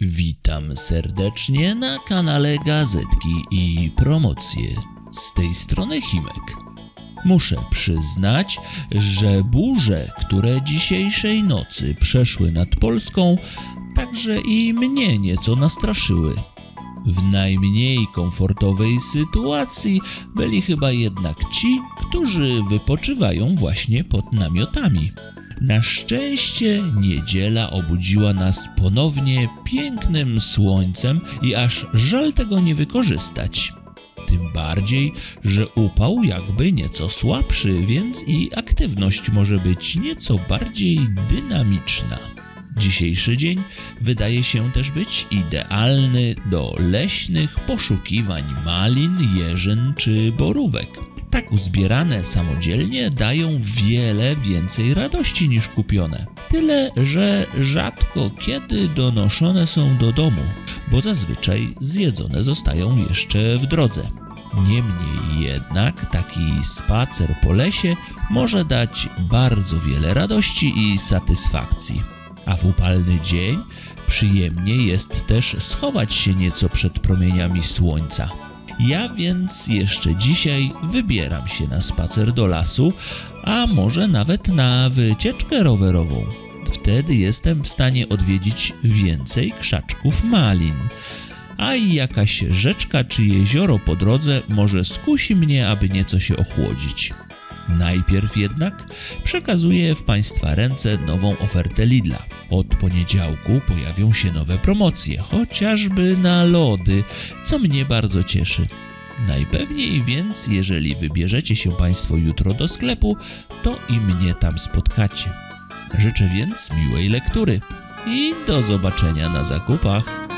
Witam serdecznie na kanale Gazetki i Promocje. Z tej strony Chimek. Muszę przyznać, że burze, które dzisiejszej nocy przeszły nad Polską, także i mnie nieco nastraszyły. W najmniej komfortowej sytuacji byli chyba jednak ci, którzy wypoczywają właśnie pod namiotami. Na szczęście niedziela obudziła nas ponownie pięknym słońcem i aż żal tego nie wykorzystać. Tym bardziej, że upał jakby nieco słabszy, więc i aktywność może być nieco bardziej dynamiczna. Dzisiejszy dzień wydaje się też być idealny do leśnych poszukiwań malin, jeżyn czy borówek. Tak uzbierane samodzielnie dają wiele więcej radości niż kupione. Tyle, że rzadko kiedy donoszone są do domu, bo zazwyczaj zjedzone zostają jeszcze w drodze. Niemniej jednak taki spacer po lesie może dać bardzo wiele radości i satysfakcji. A w upalny dzień przyjemnie jest też schować się nieco przed promieniami słońca. Ja więc jeszcze dzisiaj wybieram się na spacer do lasu, a może nawet na wycieczkę rowerową. Wtedy jestem w stanie odwiedzić więcej krzaczków malin. A i jakaś rzeczka czy jezioro po drodze może skusi mnie, aby nieco się ochłodzić. Najpierw jednak przekazuję w Państwa ręce nową ofertę Lidla. Od poniedziałku pojawią się nowe promocje, chociażby na lody, co mnie bardzo cieszy. Najpewniej więc, jeżeli wybierzecie się Państwo jutro do sklepu, to i mnie tam spotkacie. Życzę więc miłej lektury i do zobaczenia na zakupach.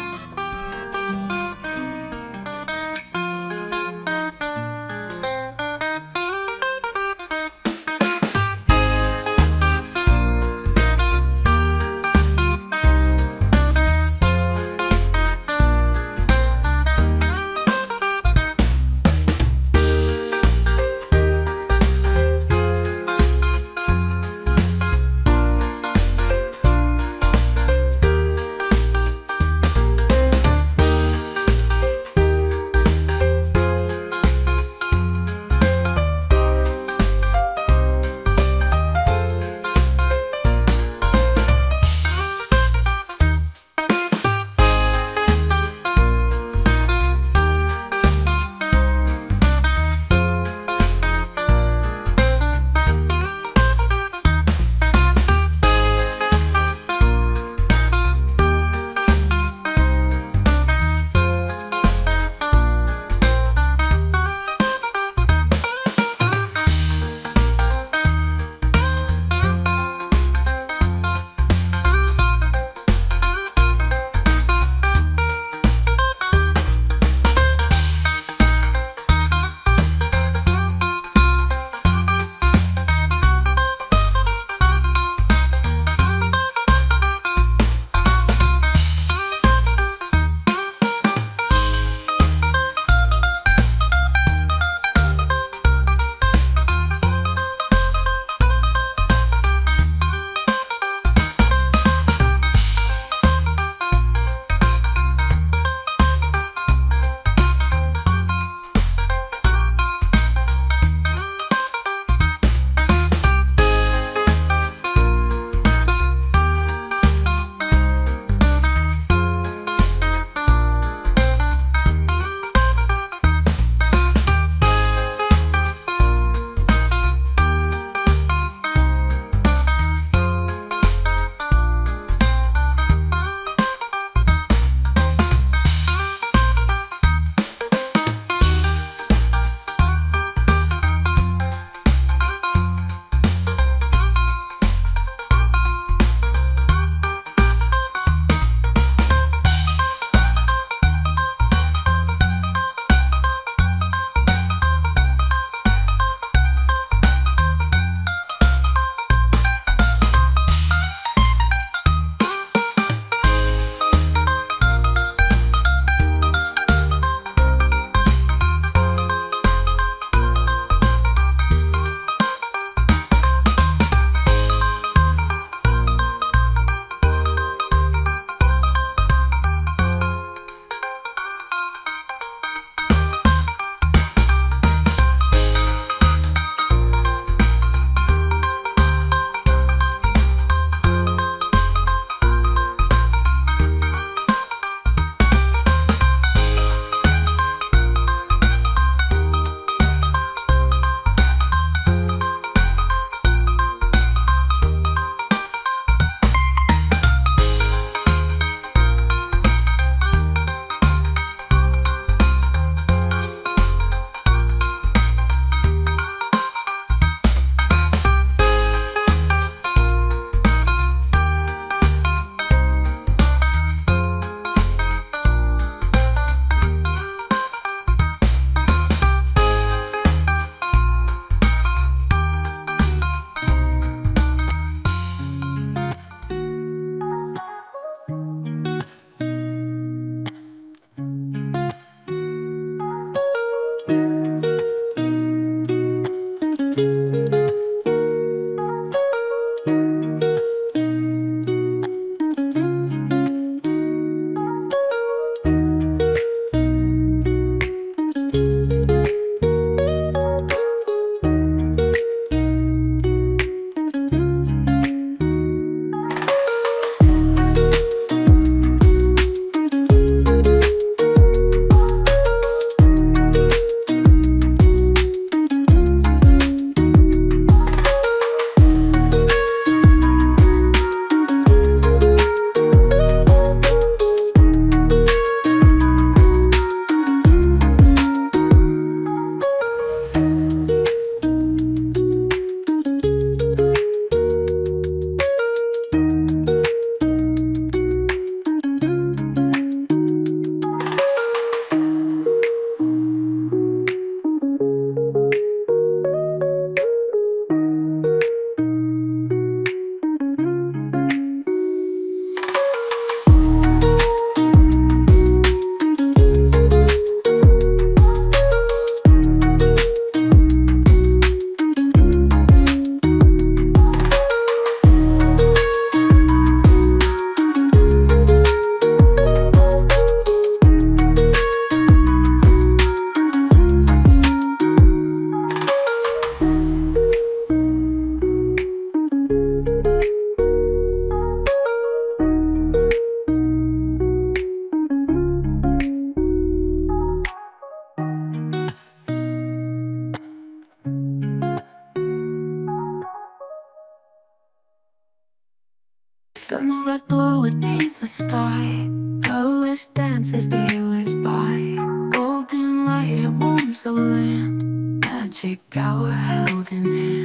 the sky. Colors dance as the years by Golden light warms the land. Magic hour held in hand.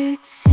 It's.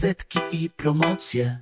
gazetki i promocje.